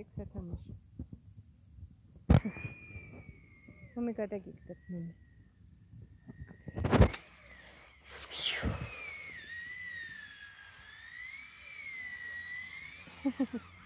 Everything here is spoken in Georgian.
იქ სათამაშო. მომი გადაგიგდებ მომი. Ha ha ha.